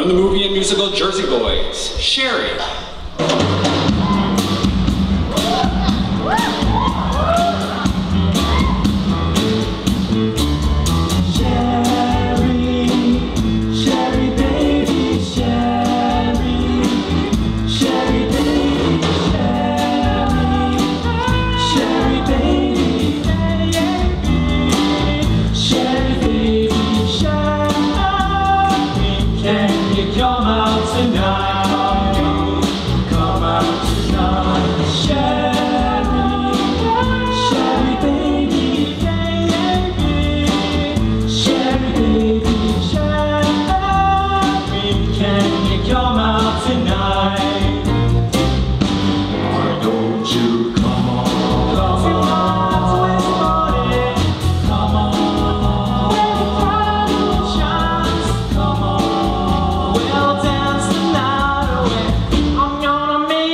From the movie and musical Jersey Boys, Sherry.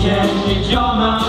Księżniczona